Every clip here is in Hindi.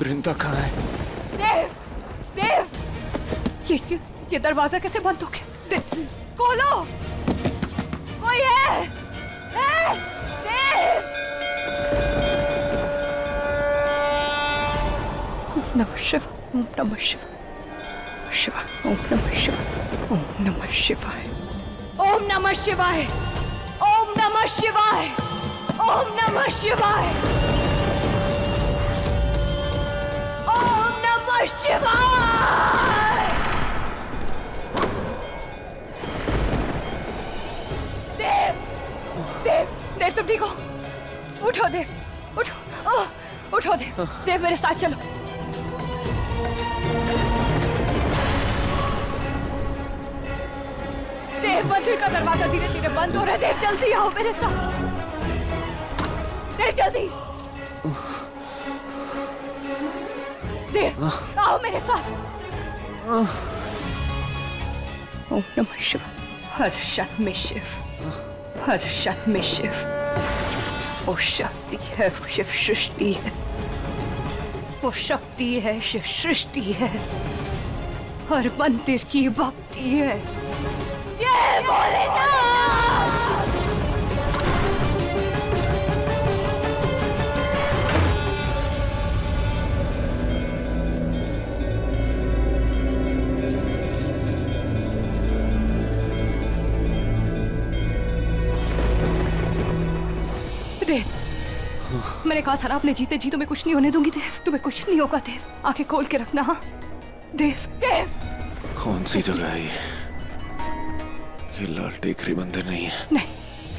वृंदा कहाँ है देव! देव! ये ये, ये दरवाज़ा कैसे बंद हो गया? खोलो! कोई है? है? देव! ओम नमः ओम नमः शिवाय शिवाय ओम नमः शिवाय ओम नमः शिवाय। ओम नमः शिवाय ओम नमः शिवाय ओम नमः शिवाय। शिवाय देव देव देव तुम ठीक हो उठो देव उठो उठो देव देव मेरे साथ चलो देव मंदिर का दरवाज़ा धीरे धीरे बंद हो रहा है देव जल्दी आओ मेरे साथ देव जल्दी देव आओ मेरे साथ। ओम नमः शिवाय। हर शत में शिव। हर शत में शिव। वो शक्ति है, वो शिव सृष्टि है। वो शक्ति है, शिव सृष्टि है। हर मंदिर की भक्ति है। जय भोलेनाथ मैंने कहा था ना अपने जीते जी तुम्हें कुछ नहीं होने दूँगी देव। तुम्हें कुछ नहीं होगा देव। आँखें खोल के रखना हाँ। देव देव। कौन सी जगह है ये? लाल टेकरी मंदिर नहीं है। नहीं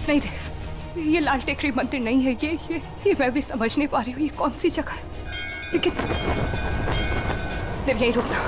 नहीं देव। ये लाल टेकरी मंदिर नहीं है। ये ये ये मैं भी समझ नहीं पा रही हूँ ये कौन सी जगह है? लेकिन देव यही रुकना।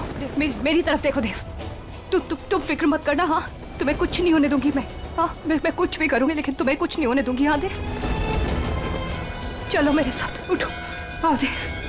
देव मेरी मेरी तरफ़ देखो देव। तु, तु, तुम फ़िक्र मत करना हाँ? तुम्हें कुछ नहीं होने दूँगी मैं। हाँ मैं मैं कुछ भी करूँगी लेकिन तुम्हें कुछ नहीं होने दूँगी हाँ देव? चलो मेरे साथ उठो। आओ देव।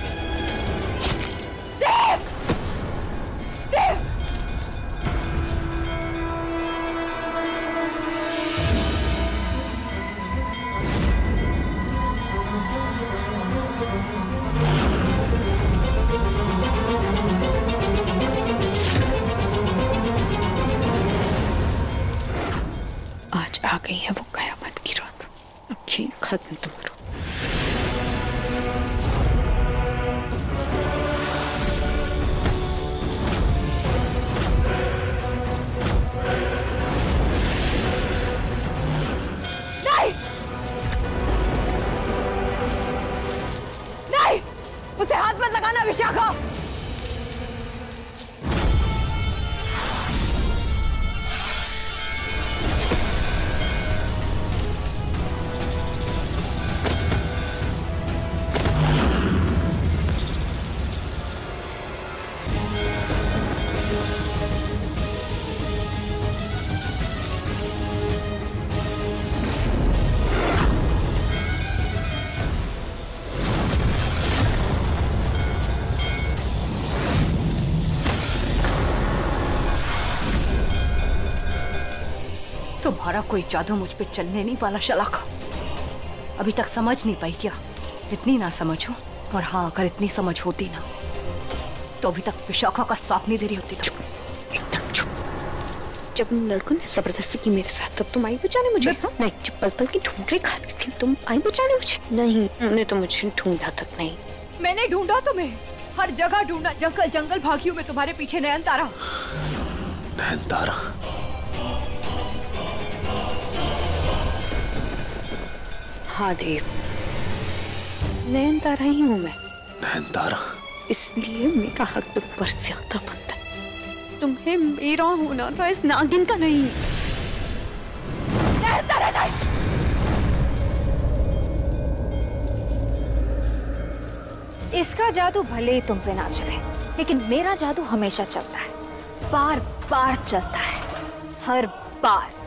कोई जादू मुझ पे चलने नहीं वाला शलाखा अभी तक समझ नहीं पाई क्या। इतनी ना समझो और हाँ अगर इतनी समझ होती ना तो अभी तक विशाखा का साथ नहीं दे रही होती तो। जब उन लड़कों ने ज़बरदस्ती की मेरे साथ तब तुम आई बचाने मुझे हाँ? नहीं जब पल पल की ठोकरें खाती थी तुम आई बचाने मुझे? नहीं उन्होंने तो मुझे ढूंढा तक नहीं। मैंने ढूंढा तुम्हें। हर जगह ढूंढा जंगल जंगल भागी हूँ मैं तुम्हारे पीछे नयन तारा। नैनतारा हाँ देव नयन तारा ही हूँ मैं। नैनतारा इसलिए मेरा हक तुम पर ज़्यादा बनता है। तुम्हें मेरा होना था इस नागिन का नहीं। इसका जादू भले ही तुम पे ना चले लेकिन मेरा जादू हमेशा चलता है। बार बार चलता है। हर बार।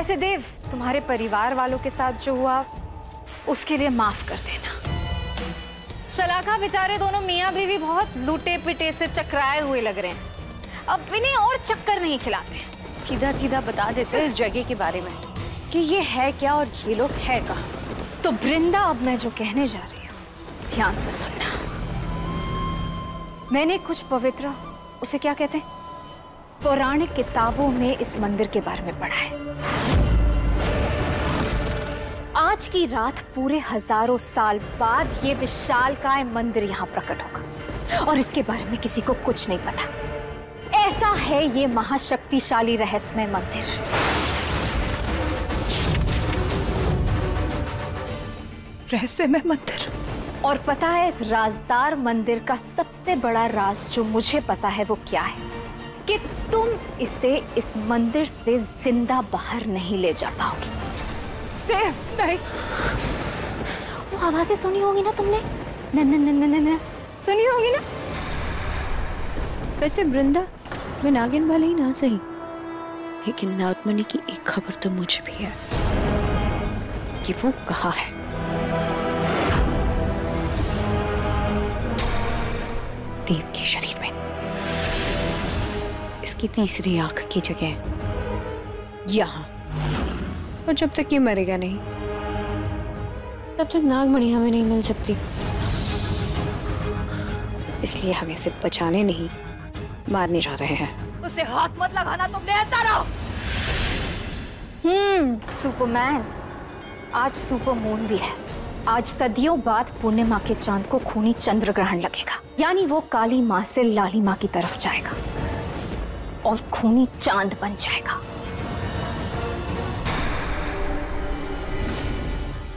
वैसे देव, तुम्हारे परिवार वालों के साथ जो हुआ, उसके लिए माफ़ कर देना। शलाखा बेचारे दोनों मियाँ बीवी बहुत लूटे पिटे से चकराए हुए लग रहे हैं। अब इन्हें और चक्कर नहीं खिलाते। सीधा सीधा बता देते इस जगह के बारे में कि ये है क्या और ये लोग है कहाँ। तो वृंदा, अब मैं जो कहने जा रही हूँ, ध्यान से सुनना। मैंने कुछ पवित्र, उसे क्या कहते हैं? पौराणिक किताबों में इस मंदिर के बारे में पढ़ा है। आज की रात पूरे हज़ारों साल बाद ये विशालकाय मंदिर यहाँ प्रकट होगा। और इसके बारे में किसी को कुछ नहीं पता। ऐसा है ये महाशक्तिशाली रहस्यमय मंदिर। रहस्यमय मंदिर? और पता है इस राजदार मंदिर का सबसे बड़ा राज जो मुझे पता है वो क्या है? कि तुम इसे इस मंदिर से ज़िंदा बाहर नहीं ले जा पाओगे। देव नहीं। वो आवाज़ें सुनी होगी ना तुमने? न न न न न न। सुनी होगी ना? वैसे वृंदा मैं नागिन वाले ही ना सही। लेकिन नागमणि की एक खबर तो मुझे भी है कि वो कहा है। देव के शरीर में। इसकी तीसरी आँख की जगह? यहाँ। और जब तक ये मरेगा नहीं तब तक नागमणि हमें नहीं मिल सकती। इसलिए हम इसे बचाने नहीं मारने जा रहे हैं। उसे हाथ मत लगाना तुम रहता हम्म। सुपरमैन आज सुपर मून भी है। आज सदियों बाद पूर्णिमा के चाँद को खूनी चंद्र ग्रहण लगेगा। यानी वो काली माँ से लाली माँ की तरफ़ जाएगा। और खूनी चाँद बन जाएगा।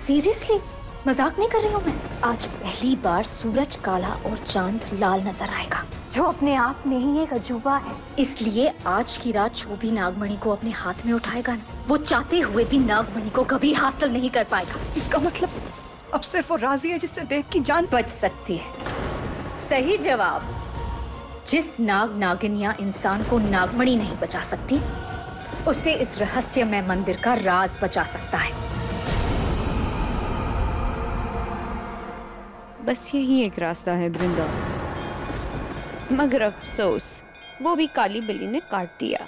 सीरियसली मज़ाक नहीं कर रही हूँ मैं? आज पहली बार सूरज काला और चाँद लाल नज़र आएगा। जो अपने आप में ही एक अजूबा है। इसलिए आज की रात जो भी नागमणि को अपने हाथ में उठाएगा ना वो चाहते हुए भी नागमणि को कभी हासिल नहीं कर पाएगा। इसका मतलब अब सिर्फ़ वो राज़ी है जिससे देव की जान बच सकती है। सही जवाब। जिस नाग नागिन या इंसान को नागमणि नहीं बचा सकती उसे इस रहस्यमय मंदिर का राज बचा सकता है। बस यही एक रास्ता है वृंदा। मगर अफसोस वो भी काली बिल्ली ने काट दिया।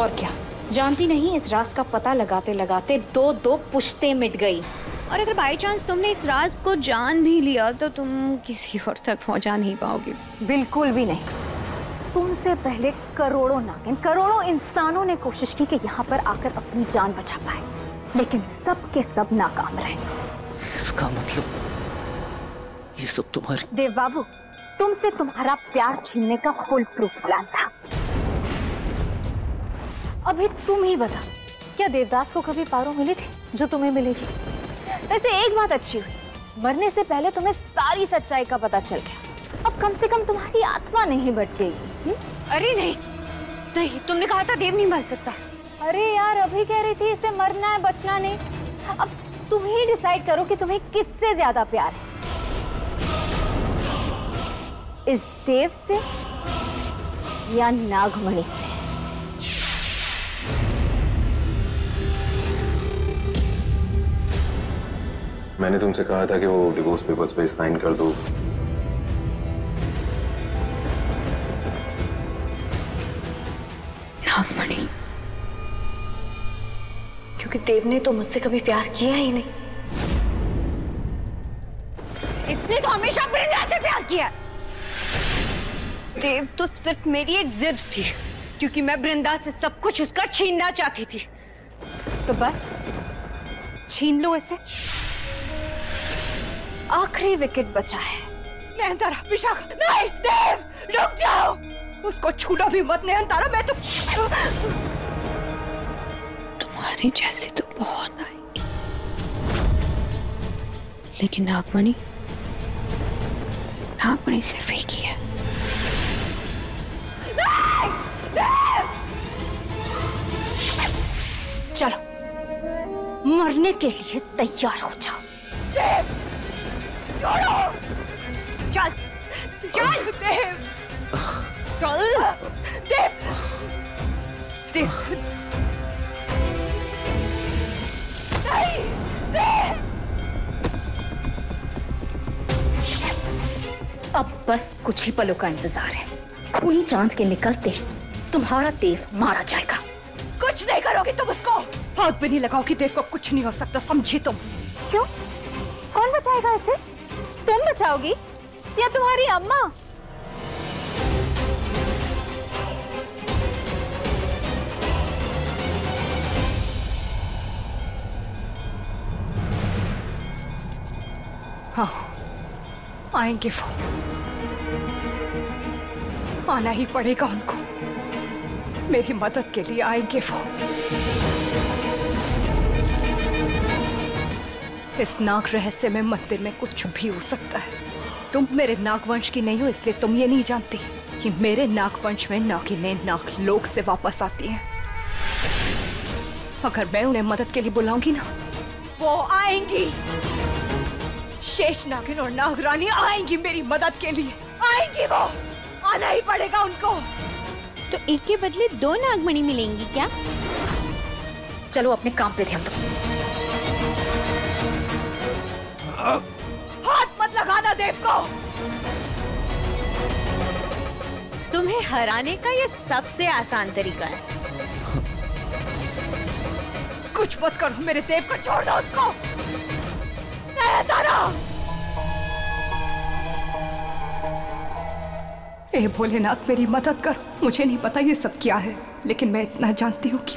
और क्या? जानती नहीं इस राज का पता लगाते लगाते दो दो पुश्ते मिट गई। और अगर बाई चांस तुमने इस राज को जान भी लिया तो तुम किसी और तक पहुँचा नहीं पाओगे। बिल्कुल भी नहीं। तुमसे पहले करोड़ों नागिन करोड़ों इंसानों ने कोशिश की कि यहाँ पर आकर अपनी जान बचा पाए। लेकिन सब के सब नाकाम रहे। इसका मतलब ये सब तुम्हारी देव बाबू तुमसे तुम्हारा प्यार छीनने का फुल प्रूफ प्लान था। अभी तुम ही बता क्या देवदास को कभी पारो मिली थी जो तुम्हें मिलेगी वैसे एक बात अच्छी हुई। मरने से पहले तुम्हें सारी सच्चाई का पता चल गया। अब कम से कम तुम्हारी आत्मा नहीं भटकेगी अरे नहीं नहीं तुमने कहा था देव नहीं मर सकता। अरे यार अभी कह रही थी इसे मरना है बचना नहीं। अब तुम ही डिसाइड करो कि तुम्हें किससे ज़्यादा प्यार है। इस देव से या नागमणि से? मैंने तुमसे कहा था कि वो डिवोर्स पेपर्स पे साइन कर दो। क्योंकि देव ने तो मुझसे कभी प्यार किया ही नहीं। इसने तो हमेशा वृंदा से प्यार किया। देव तो सिर्फ़ मेरी एक जिद थी, क्योंकि मैं वृंदा से सब कुछ उसका छीनना चाहती थी। तो बस, छीन लो इसे। आखिरी विकेट बचा है। नयनतारा विशाखा नहीं देव रुक जाओ। उसको छूना भी मत नयनतारा मैं तो तुम्हारे जैसे तो बहुत आएँगे। लेकिन नागमणि नागमणि सिर्फ़ एक ही है। चलो मरने के लिए तैयार हो जाओ। चल चल, देव। चल, देव। देव। अब बस कुछ ही पलों का इंतज़ार है। खूनी चाँद के निकलते तुम्हारा देव मारा जाएगा। कुछ नहीं करोगी तुम उसको। हाथ भी नहीं लगाओगी, देव को कुछ नहीं हो सकता, समझी तुम। क्यों? कौन बचाएगा इसे? तुम बचाओगी? या तुम्हारी अम्मा? हाँ आएँगे वो। आना ही पड़ेगा उनको। मेरी मदद के लिए आएँगे वो। इस नाग रहस्य में मंदिर में कुछ भी हो सकता है। तुम मेरे नागवंश की नहीं हो इसलिए तुम ये नहीं जानती कि मेरे नागवंश में नागिनें नाग लोक से वापस आती हैं। अगर मैं उन्हें मदद के लिए बुलाऊँगी ना वो आएँगी। शेष नागिन और नागरानी आएँगी मेरी मदद के लिए। आएँगी वो। आना ही पड़ेगा उनको। तो एक के बदले दो नागमणि मिलेंगी क्या? चलो अपने काम पे ध्यान दो। हाथ मत लगाना देव को तुम्हें हराने का ये सबसे आसान तरीका है। कुछ मत करो मेरे देव को छोड़ दो उसको। ए भोलेनाथ मेरी मदद कर। मुझे नहीं पता ये सब क्या है लेकिन मैं इतना जानती हूँ कि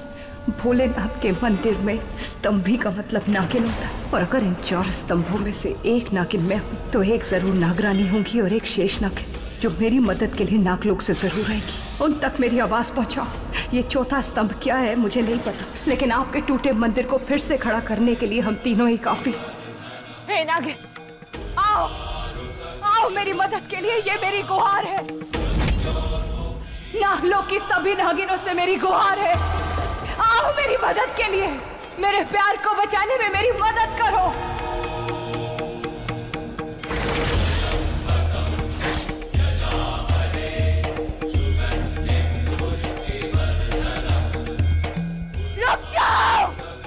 भोलेनाथ के मंदिर में स्तंभी का मतलब नागिन होता है। और अगर इन चार स्तंभों में से एक नागिन मैं हूँ तो एक ज़रूर नागरानी होंगी और एक शेष नागिन जो मेरी मदद के लिए नागलोक से ज़रूर आएगी। उन तक मेरी आवाज़ पहुंचाओ। ये चौथा स्तंभ क्या है, मुझे नहीं पता। लेकिन आपके टूटे मंदिर को फिर से खड़ा करने के लिए हम तीनों ही काफ़ी हे नागिन, आओ। आओ, मेरी मदद के लिए ये मेरी गुहार है। नागलोक की सभी नागिनों से मेरी गुहार है। आओ मेरी मदद के लिए। मेरे प्यार को बचाने में मेरी मदद करो।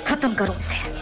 खत्म करो इसे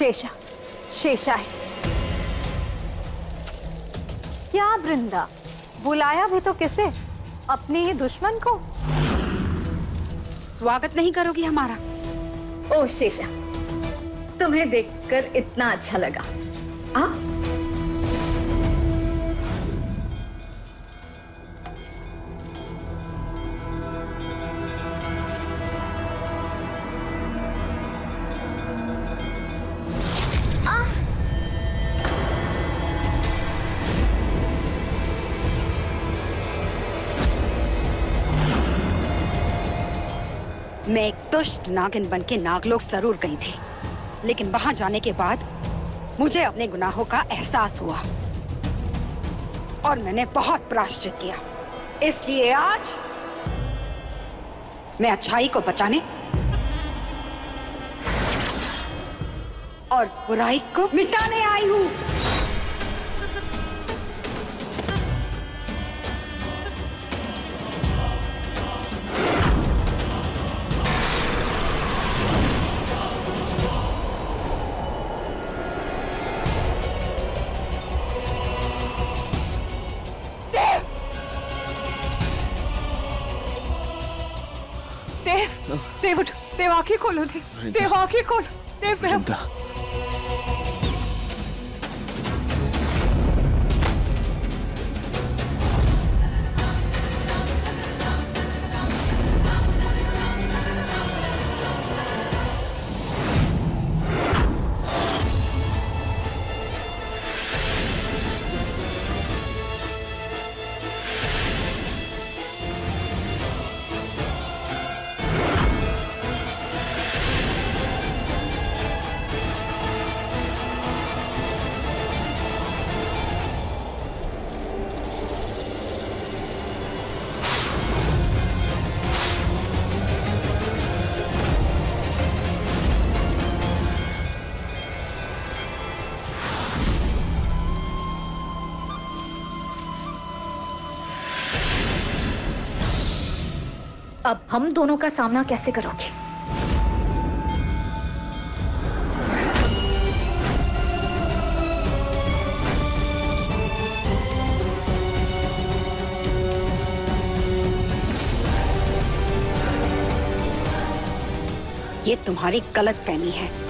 शेषा शेषा है। क्या वृंदा बुलाया भी तो किसे? अपने ही दुश्मन को? स्वागत नहीं करोगी हमारा। ओ शेषा तुम्हें देखकर इतना अच्छा लगा। आ दुष्ट नागिन बन के नागलोक ज़रूर गई थी। लेकिन वहाँ जाने के बाद मुझे अपने गुनाहों का एहसास हुआ। और मैंने बहुत प्राश्चित किया। इसलिए आज मैं अच्छाई को बचाने और बुराई को मिटाने आई हूँ। खोलो देव देव आँखें खोलो। देव हम दोनों का सामना कैसे करोगे? ये तुम्हारी गलत फहमी है।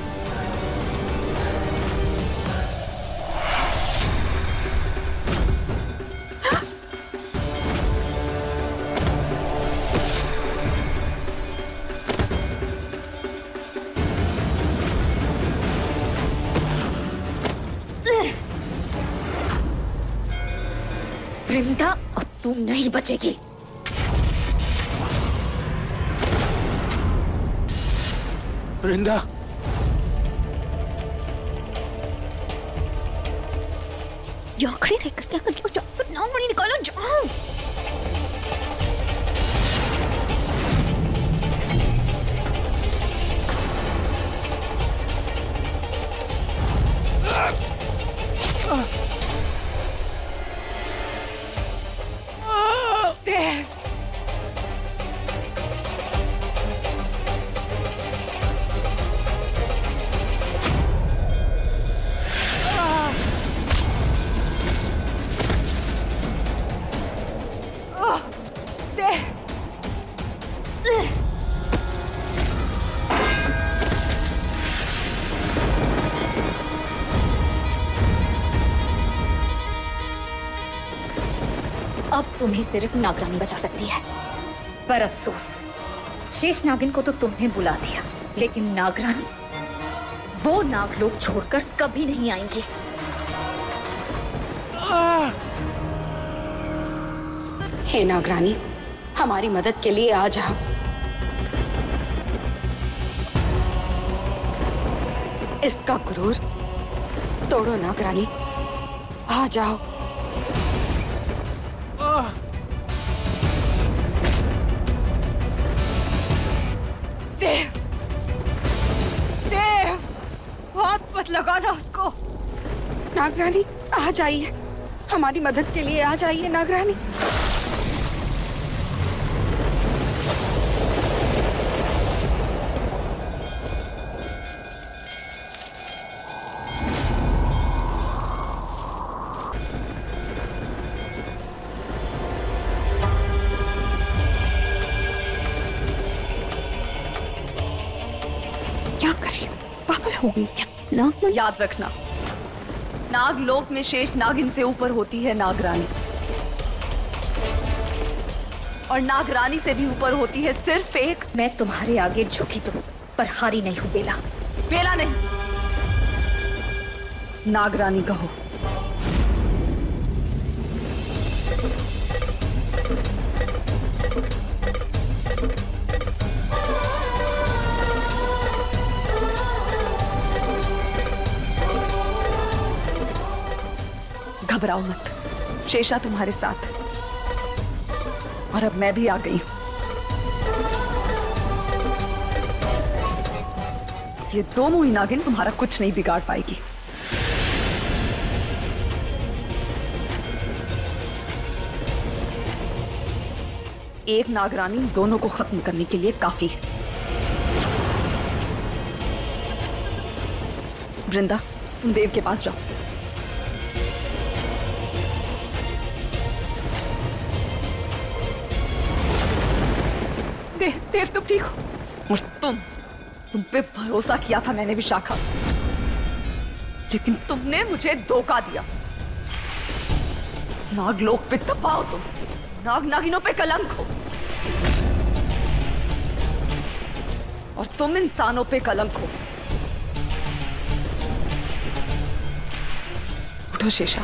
वृंदा अब तू नहीं बचेगी वृंदा खड़े रहकर क्या कर रही जाओ नाम मणि निकालो जाओ देव अब तुम्हें सिर्फ़ नागरानी बचा सकती है। पर अफसोस, शेष नागिन को तो तुमने बुला दिया, लेकिन नागरानी, वो नाग लोग छोड़कर कभी नहीं आएँगे। हे नागरानी, हमारी मदद के लिए आ जाओ। इसका गुरूर, तोड़ो नागरानी, आ जाओ। नागरानी, आ जाइए। हमारी मदद के लिए आ जाइए नागरानी। क्या कर हो? हो गई क्या? याद रखना नागलोक में शेष नागिन से ऊपर होती है नागरानी। और नागरानी से भी ऊपर होती है सिर्फ़ एक मैं तुम्हारे आगे झुकी तो पर हारी नहीं हूँ बेला। बेला नहीं। नागरानी कहो। घबराओ मत। शेषा तुम्हारे साथ। और अब मैं भी आ गई ये दो मुही नागिन तुम्हारा कुछ नहीं बिगाड़ पाएगी। एक नागरानी दोनों को खत्म करने के लिए काफ़ी है। वृंदा, तुम देव के पास जाओ। देव देव तुम ठीक हो। और तुम तुम पे भरोसा किया था मैंने विशाखा। लेकिन तुमने मुझे धोखा दिया। नागलोक पे तपाओ तुम। नाग नागिनों पे कलंक हो। और तुम इंसानों पे कलंक हो। उठो शेषा।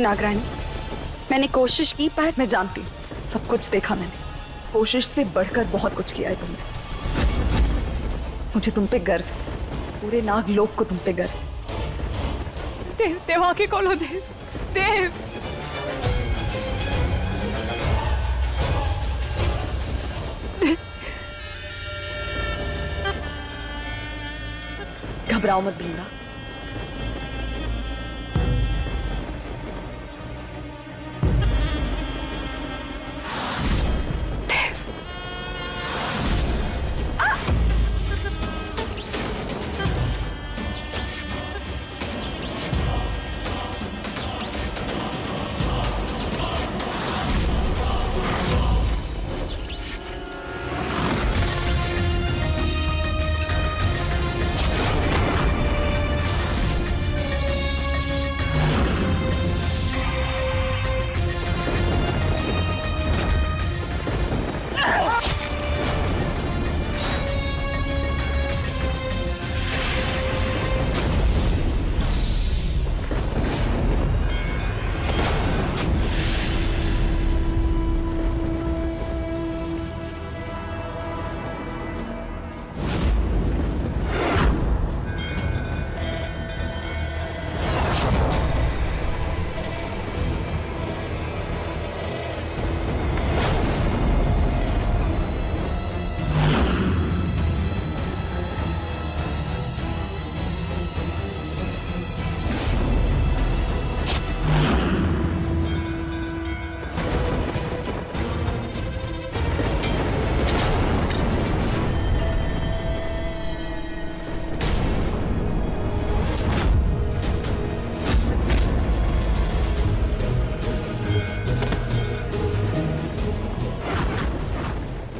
नागरानी मैंने कोशिश की पर मैं जानती हूँ। सब कुछ देखा मैंने। कोशिश से बढ़कर बहुत कुछ किया है तुमने। मुझे तुम पे गर्व पूरे नाग लोक को तुम पे गर्व। देव देव आके खोलो देव। देव। घबराओ मत बृंदा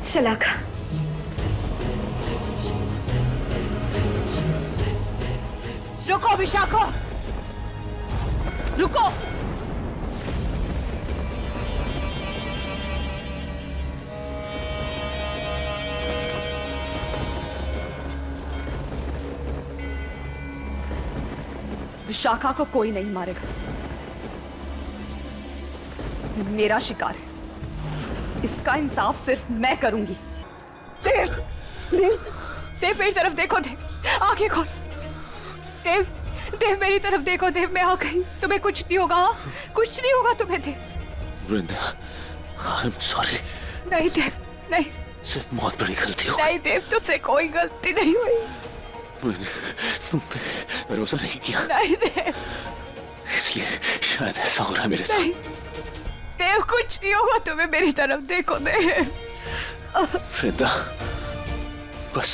शलाका रुको विशाखो रुको। विशाखा को कोई नहीं मारेगा। मेरा शिकार है। इसका इंसाफ सिर्फ़ मैं करूँगी। देव देव देव मेरी तरफ़ देखो देव। आगे खोल। देव देव मेरी तरफ़ देखो देव मैं आ गई। तुम्हें कुछ नहीं होगा हाँ? कुछ नहीं होगा तुम्हें Dev. Vrinda I am sorry नहीं देव नहीं। सिर्फ़ बहुत बड़ी गलती हो नहीं देव तुमसे कोई गलती नहीं हुई। मैंने तुम पे भरोसा नहीं किया। नहीं देव। इसलिए शायद ऐसा हो रहा है मेरे साथ। नहीं। देव कुछ नहीं होगा तुम्हें मेरी तरफ़ देखो देव वृंदा बस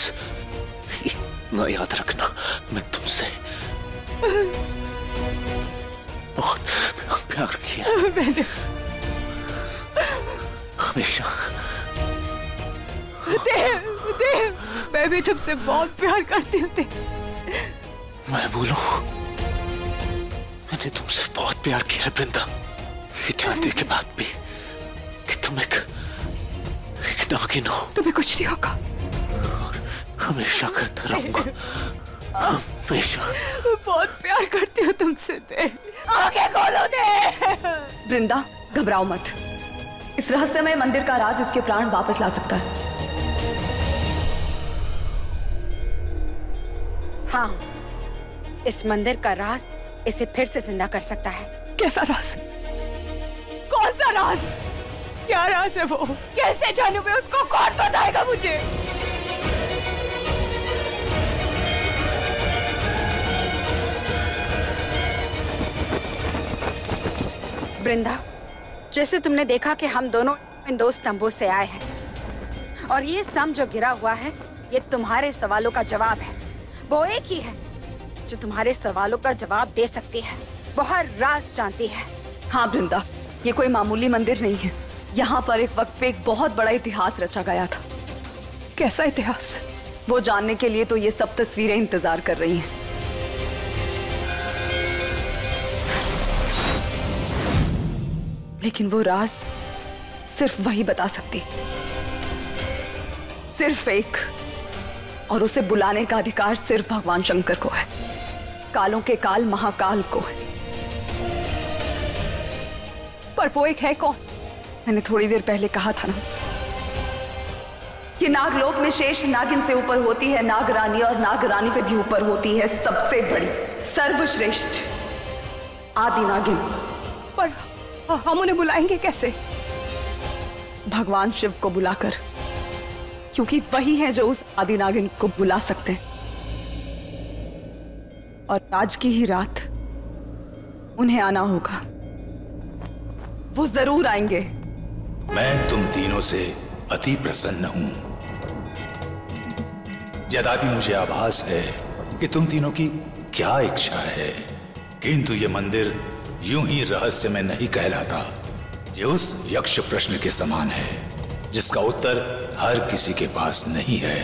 ना याद रखना मैं तुमसे बहुत प्यार किया। मैंने हमेशा। देव देव मैं भी तुमसे बहुत प्यार करती हूँ मैं बोलूँ मैंने तुमसे बहुत प्यार किया है वृंदा। ये जानने के बाद भी कि तुम एक एक नागिन हो। तुम्हें कुछ नहीं होगा। हमेशा करता रहूँगा। हमेशा। बहुत प्यार करती हूँ तुमसे देव। आगे खोलो दे वृंदा घबराओ मत। इस रहस्यमय मंदिर का राज इसके प्राण वापस ला सकता है। हाँ इस मंदिर का राज इसे फिर से ज़िंदा कर सकता है। कैसा राज? कौन सा राज? क्या राज है वो? कैसे जानू मैं उसको? कौन बताएगा मुझे? वृंदा जैसे तुमने देखा कि हम दोनों इन दो स्तंभों से आए हैं और ये स्तंभ जो गिरा हुआ है ये तुम्हारे सवालों का जवाब है। वो एक ही है जो तुम्हारे सवालों का जवाब दे सकती है। वो हर राज जानती है। हाँ वृंदा। ये कोई मामूली मंदिर नहीं है। यहाँ पर एक वक्त पे एक बहुत बड़ा इतिहास रचा गया था। कैसा इतिहास? वो जानने के लिए तो ये सब तस्वीरें इंतज़ार कर रही हैं। लेकिन वो राज सिर्फ़ वही बता सकती। सिर्फ़ एक और उसे बुलाने का अधिकार सिर्फ़ भगवान शंकर को है। कालों के काल महाकाल को है। पर वो एक है कौन? मैंने थोड़ी देर पहले कहा था ना। कि नागलोक में शेष नागिन से ऊपर होती है, नागरानी और नागरानी से भी ऊपर होती है सबसे बड़ी, सर्वश्रेष्ठ, आदि नागिन। पर हम उन्हें बुलाएँगे कैसे? भगवान शिव को बुलाकर, क्योंकि वही है जो उस आदि नागिन को बुला सकते हैं। और आज की ही रात उन्हें आना होगा। वो ज़रूर आएँगे। मैं तुम तीनों से अति प्रसन्न हूँ। यद्यपि मुझे आभास है कि तुम तीनों की क्या इच्छा है, किंतु ये मंदिर यूँ ही रहस्य में नहीं कहलाता। ये उस यक्ष प्रश्न के समान है, जिसका उत्तर हर किसी के पास नहीं है।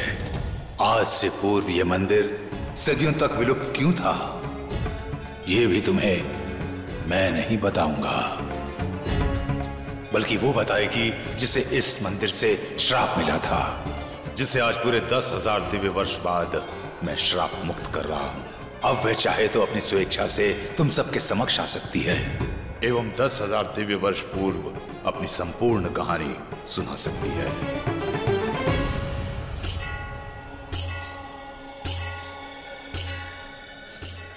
आज से पूर्व यह मंदिर सदियों तक विलुप्त क्यों था यह भी तुम्हें मैं नहीं बताऊँगा। बल्कि वो बताएगी जिसे इस मंदिर से श्राप मिला था, जिसे आज पूरे दस हज़ार दिव्य वर्ष बाद मैं श्राप मुक्त कर रहा हूँ। अब वह चाहे तो अपनी स्वेच्छा से तुम सबके समक्ष आ सकती है, एवं दस हज़ार दिव्य वर्ष पूर्व अपनी संपूर्ण कहानी सुना सकती है।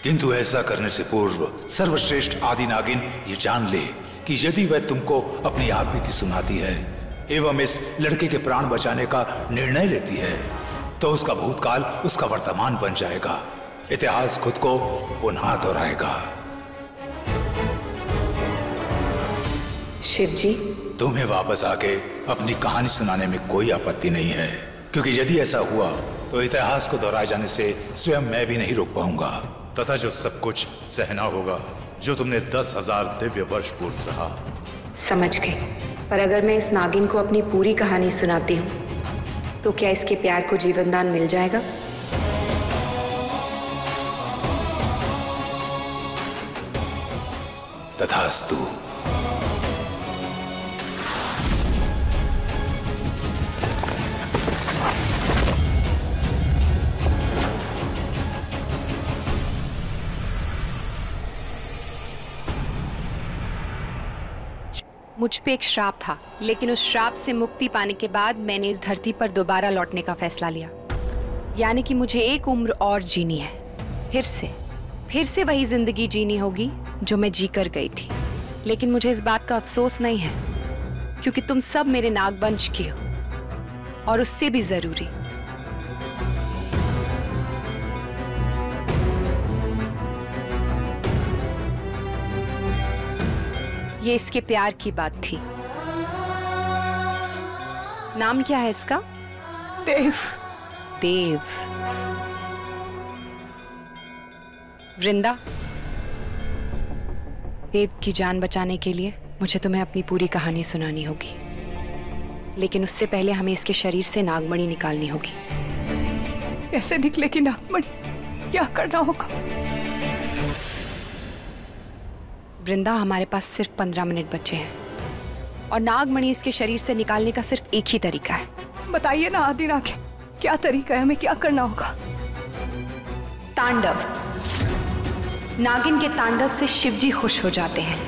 किंतु ऐसा करने से पूर्व सर्वश्रेष्ठ आदि नागिन ये जान ले कि यदि वह तुमको अपनी आप सुनाती है एवं इस लड़के के प्राण बचाने का निर्णय लेती है तो उसका भूतकाल उसका वर्तमान बन जाएगा। इतिहास खुद को पुनः दोहराएगा। शिव जी तुम्हें वापस आके अपनी कहानी सुनाने में कोई आपत्ति नहीं है क्योंकि यदि ऐसा हुआ तो इतिहास को दोहराए जाने से स्वयं मैं भी नहीं रोक पाऊँगा। तथा जो सब कुछ सहना होगा जो तुमने दस हज़ार दिव्य वर्ष पूर्व सहा। समझ गई। पर अगर मैं इस नागिन को अपनी पूरी कहानी सुनाती हूँ तो क्या इसके प्यार को जीवनदान मिल जाएगा? तथास्तु मुझ पे एक श्राप था, लेकिन उस श्राप से मुक्ति पाने के बाद मैंने इस धरती पर दोबारा लौटने का फैसला लिया। यानी कि मुझे एक उम्र और जीनी है। फिर से फिर से वही ज़िंदगी जीनी होगी जो मैं जी कर गई थी। लेकिन मुझे इस बात का अफसोस नहीं है, क्योंकि तुम सब मेरे नागवंश के हो, और उससे भी ज़रूरी। ये इसके प्यार की बात थी। नाम क्या है इसका? देव। देव। वृंदा देव की जान बचाने के लिए मुझे तुम्हें अपनी पूरी कहानी सुनानी होगी। लेकिन उससे पहले हमें इसके शरीर से नागमणि निकालनी होगी। कैसे निकलेगी नागमणि क्या करना होगा? वृंदा हमारे पास सिर्फ़ पंद्रह मिनट बचे हैं। और नागमणि इसके शरीर से निकालने का सिर्फ़ एक ही तरीका है। बताइए ना आदि नागिन क्या तरीका है? हमें क्या करना होगा? तांडव। नागिन के तांडव से शिवजी खुश हो जाते हैं।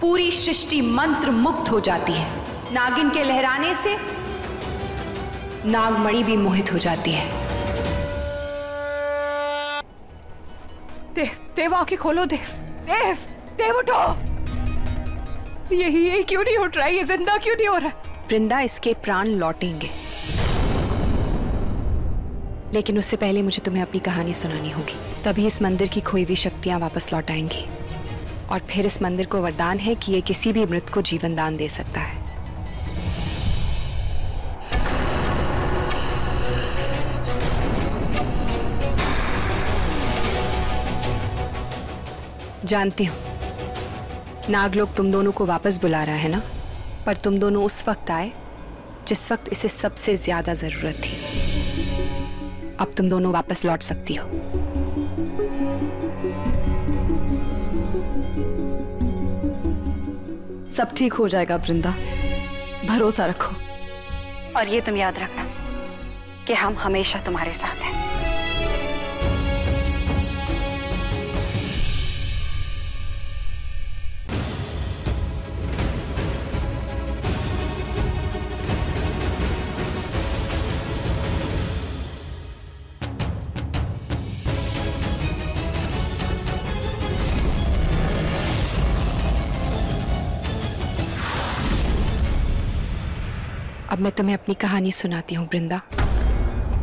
पूरी सृष्टि मंत्र मुक्त हो जाती है। नागिन के लहराने से नागमणि भी मोहित हो जाती है। देव देव आँखें खोलो देव देव। देव उठो। ये ये क्यों नहीं उठ रहा है? ये ज़िंदा क्यों नहीं हो रहा? वृंदा इसके प्राण लौटेंगे। लेकिन उससे पहले मुझे तुम्हें अपनी कहानी सुनानी होगी। तभी इस मंदिर की खोई हुई शक्तियाँ वापस लौट आएँगी। और फिर इस मंदिर को वरदान है कि ये किसी भी मृत को जीवन दान दे सकता है। जानती हूँ। नागलोक तुम दोनों को वापस बुला रहा है ना? पर तुम दोनों उस वक्त आए, जिस वक्त इसे सबसे ज़्यादा ज़रूरत थी। अब तुम दोनों वापस लौट सकती हो। सब ठीक हो जाएगा, वृंदा। भरोसा रखो। और ये तुम याद रखना कि हम हमेशा तुम्हारे साथ हैं। अब मैं तुम्हें अपनी कहानी सुनाती हूँ वृंदा।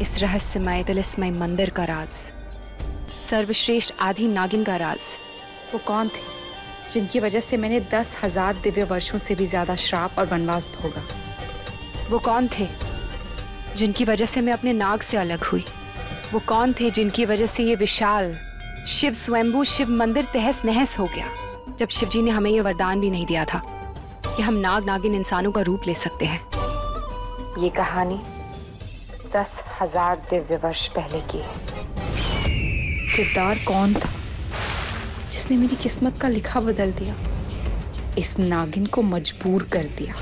इस रहस्यमय तिलिस्मय मंदिर का राज सर्वश्रेष्ठ आदि नागिन का राज। वो कौन थे जिनकी वजह से मैंने दस हज़ार दिव्य वर्षों से भी ज़्यादा श्राप और वनवास भोगा? वो कौन थे जिनकी वजह से मैं अपने नाग से अलग हुई? वो कौन थे जिनकी वजह से ये विशाल शिव स्वयंभू शिव मंदिर तहस नहस हो गया जब शिवजी ने हमें ये वरदान भी नहीं दिया था कि हम नाग नागिन इंसानों का रूप ले सकते हैं? ये कहानी दस हज़ार दिव्य वर्ष पहले की है। किरदार कौन था? जिसने मेरी किस्मत का लिखा बदल दिया। इस नागिन को मजबूर कर दिया।